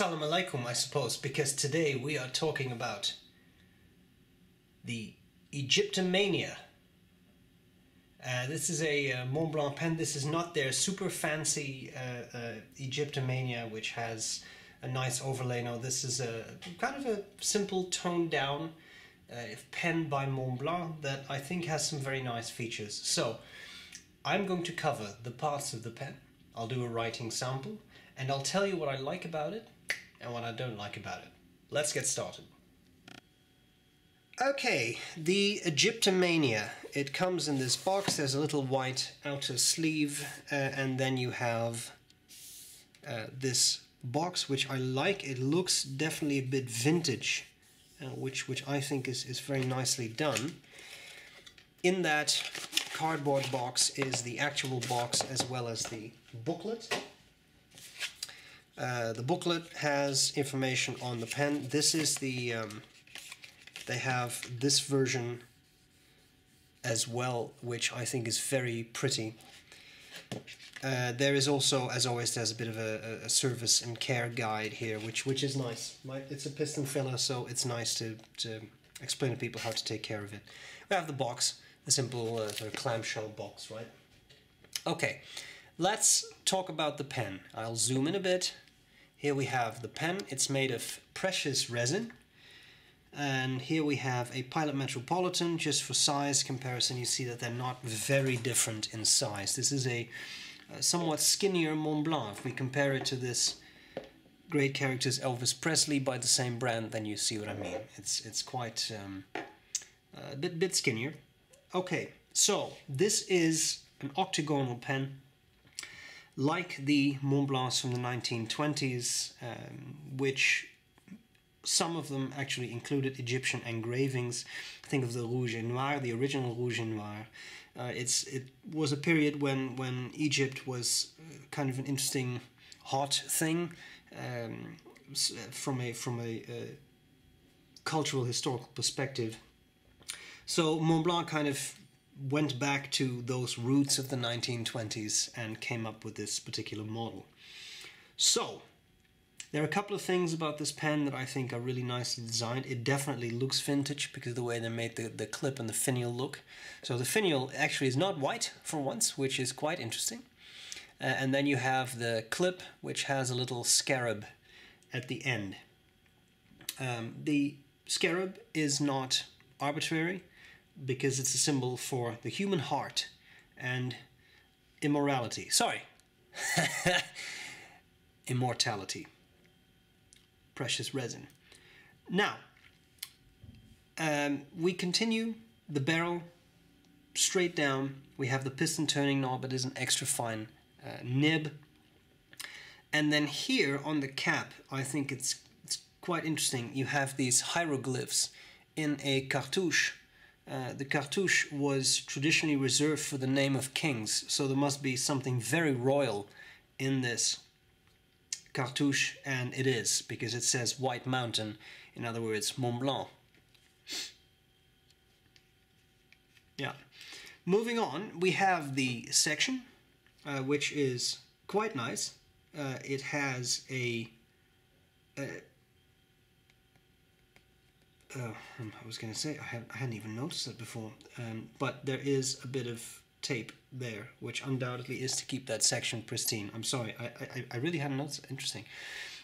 Assalamu alaikum, I suppose, because today we are talking about the Egyptomania. Uh, this is a uh, Montblanc pen. This is not their super fancy uh, uh, Egyptomania, which has a nice overlay. No, this is a kind of a simple toned down uh, pen by Montblanc that I think has some very nice features. So, I'm going to cover the parts of the pen. I'll do a writing sample and I'll tell you what I like about it and what I don't like about it. Let's get started. Okay, the Egyptomania. It comes in this box. There's a little white outer sleeve, uh, and then you have uh, this box, which I like. It looks definitely a bit vintage, uh, which which I think is is very nicely done. In that cardboard box is the actual box as well as the booklet. Uh, the booklet has information on the pen. This is the, um, they have this version as well, which I think is very pretty. Uh, there is also, as always, there's a bit of a, a, service and care guide here, which which is nice. It's a piston filler, so it's nice to, to explain to people how to take care of it. We have the box, the simple uh, sort of clamshell box, right? Okay, let's talk about the pen. I'll zoom in a bit here we have the pen, it's made of precious resin. And here we have a Pilot Metropolitan, just for size comparison you see that they're not very different in size. This is a, a somewhat skinnier Montblanc. If we compare it to this great characters Elvis Presley by the same brand, then you see what I mean. It's, it's quite um, a bit, bit skinnier. Okay, so this is an octagonal pen like the Montblancs from the 1920s, um, which some of them actually included Egyptian engravings. Think of the Rouge et Noir, the original Rouge et Noir. Uh, it's it was a period when when Egypt was uh, kind of an interesting hot thing um, from a from a uh, cultural historical perspective. So Montblanc kind of went back to those roots of the 1920s and came up with this particular model. So, there are a couple of things about this pen that I think are really nicely designed. It definitely looks vintage because of the way they made the, the clip and the finial look. So the finial actually is not white for once, which is quite interesting. Uh, and then you have the clip, which has a little scarab at the end. Um, the scarab is not arbitrary because it's a symbol for the human heart and immorality. Sorry. Immortality. Precious resin. Now, um, we continue the barrel straight down. We have the piston turning knob. It is an extra fine uh, nib. And then here on the cap, I think it's, it's quite interesting. You have these hieroglyphs in a cartouche uh, the cartouche was traditionally reserved for the name of kings, so there must be something very royal in this cartouche, and it is, because it says White Mountain, in other words, Mont Blanc. Yeah. Moving on, we have the section, uh, which is quite nice. Uh, it has a, a uh, I was going to say, I, had, I hadn't even noticed it before, um, but there is a bit of tape there, which undoubtedly is to keep that section pristine. I'm sorry, I, I, I really hadn't noticed. Interesting.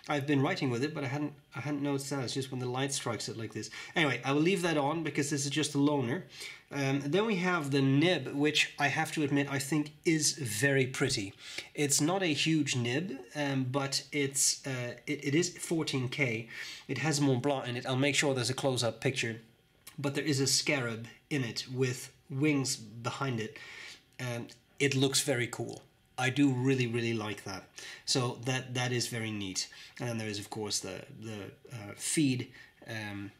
I've been writing with it, but I hadn't I hadn't noticed that. It's just when the light strikes it like this. Anyway, I will leave that on because this is just a loaner. Um, then we have the nib, which I have to admit I think is very pretty. It's not a huge nib, um, but it's uh, it, it is 14K. It has Montblanc in it. I'll make sure there's a close-up picture. But there is a scarab in it with wings behind it. and it looks very cool. I do really really like that. So that that is very neat. And then there is of course the the uh, feed. Um,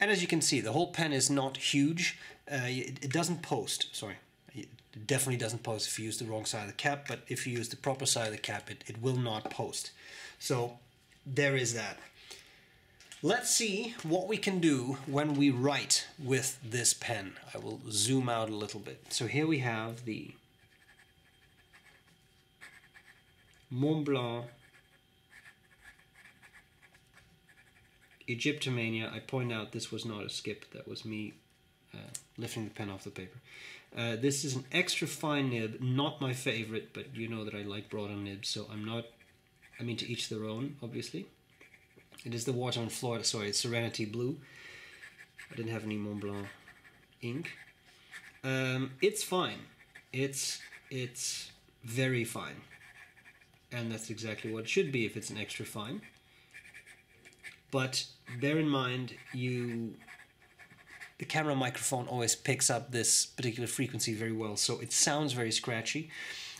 and as you can see, the whole pen is not huge. Uh, it, it, doesn't post. Sorry, it definitely doesn't post if you use the wrong side of the cap. But if you use the proper side of the cap, it, it will not post. So there is that. Let's see what we can do when we write with this pen. I will zoom out a little bit. So here we have the Montblanc Egyptomania. I point out this was not a skip. That was me uh, lifting the pen off the paper. Uh, this is an extra fine nib, not my favorite, but you know that I like broader nibs, so I'm not. I mean, to each their own, obviously. It is the Waterman Florida. Sorry, it's Serenity Blue. I didn't have any Montblanc ink. Um, it's fine. It's it's very fine, and that's exactly what it should be if it's an extra fine. But bear in mind, you the camera microphone always picks up this particular frequency very well, so it sounds very scratchy.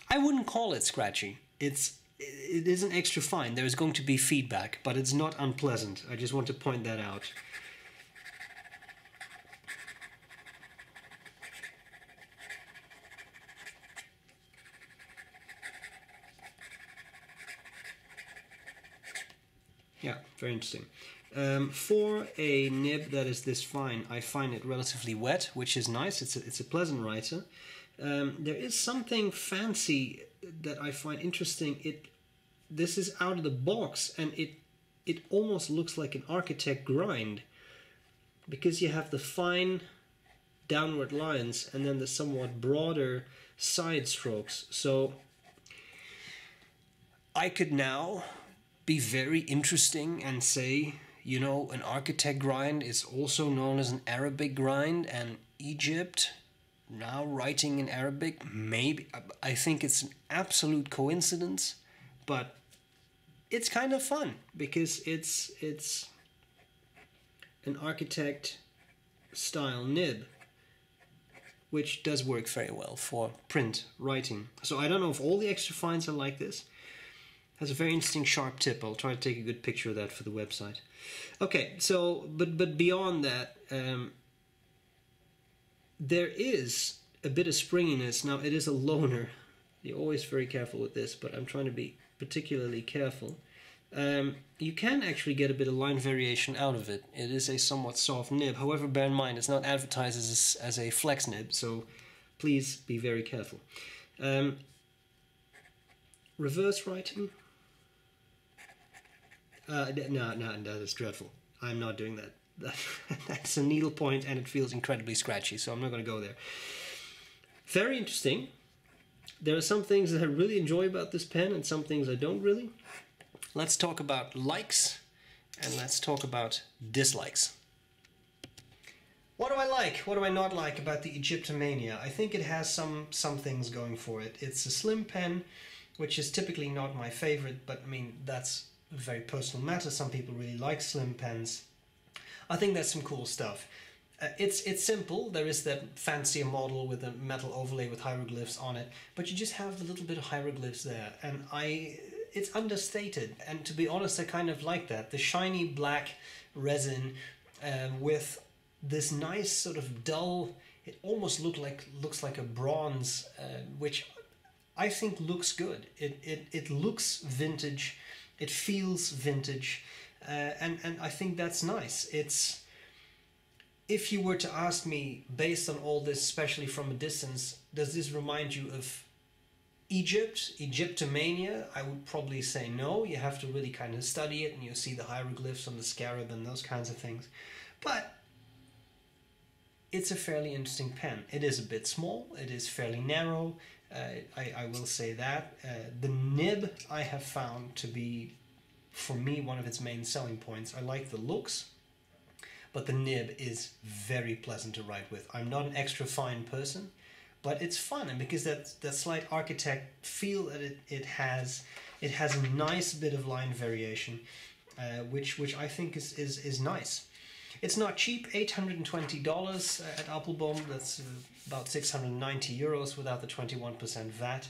I wouldn't call it scratchy. It's it is an extra fine. There is going to be feedback, but it's not unpleasant. I just want to point that out. Yeah, very interesting. Um, for a nib that is this fine, I find it relatively wet, which is nice. It's a, it's a pleasant writer. Um, there is something fancy that I find interesting. It this is out of the box, and it it almost looks like an architect grind because you have the fine downward lines and then the somewhat broader side strokes. So I could now be very interesting and say you know, an architect grind is also known as an Arabic grind, and Egypt now writing in Arabic, maybe I think it's an absolute coincidence, but it's kind of fun because it's it's an architect style nib which does work very well for print writing. So I don't know if all the extra fines are like this, has a very interesting sharp tip. I'll try to take a good picture of that for the website. Okay, so but but beyond that, um, there is a bit of springiness. Now it is a loaner. You're always very careful with this, but I'm trying to be particularly careful. Um, you can actually get a bit of line variation out of it. It is a somewhat soft nib. However, bear in mind it's not advertised as a, as a flex nib, so please be very careful. Um, reverse writing uh, no, no, no, that's dreadful. I'm not doing that. that's a needle point and it feels incredibly scratchy, so I'm not going to go there. Very interesting. There are some things that I really enjoy about this pen and some things I don't really. Let's talk about likes and let's talk about dislikes. What do I like? What do I not like about the Egyptomania? I think it has some some things going for it. It's a slim pen, which is typically not my favorite, but I mean that's very personal matter. Some people really like slim pens. I think that's some cool stuff. Uh, it's it's simple. There is that fancier model with a metal overlay with hieroglyphs on it, but you just have the little bit of hieroglyphs there, and I it's understated. And to be honest, I kind of like that. The shiny black resin uh, with this nice sort of dull. It almost look like looks like a bronze, uh, which I think looks good. It it it looks vintage it feels vintage, uh, and and I think that's nice. It's if you were to ask me, based on all this, especially from a distance, does this remind you of Egypt, Egyptomania? I would probably say no. You have to really kind of study it, and you see the hieroglyphs on the scarab and those kinds of things. But it's a fairly interesting pen. It is a bit small. It is fairly narrow. Uh, I, I will say that. Uh, the nib I have found to be, for me, one of its main selling points. I like the looks, but the nib is very pleasant to write with. I'm not an extra fine person, but it's fun, and because that that slight architect feel that it, it has, it has a nice bit of line variation, uh, which which I think is is, is nice. It's not cheap, $820 at Appelboom. That's about 690 euros without the 21% VAT.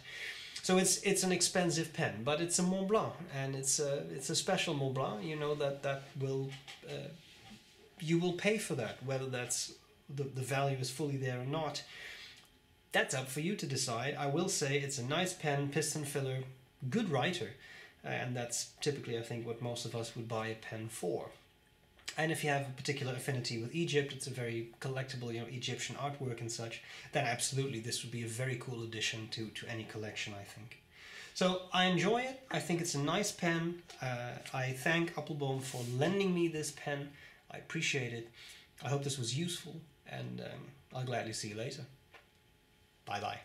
So it's it's an expensive pen, but it's a Montblanc, and it's a it's a special Montblanc. You know that that will uh, you will pay for that, whether that's the the value is fully there or not. That's up for you to decide. I will say it's a nice pen, piston filler, good writer, and that's typically I think what most of us would buy a pen for. And if you have a particular affinity with Egypt, it's a very collectible, you know, Egyptian artwork and such, then absolutely this would be a very cool addition to, to any collection, I think. So I enjoy it. I think it's a nice pen. Uh, I thank Appelboom for lending me this pen. I appreciate it. I hope this was useful, and um, I'll gladly see you later. Bye bye.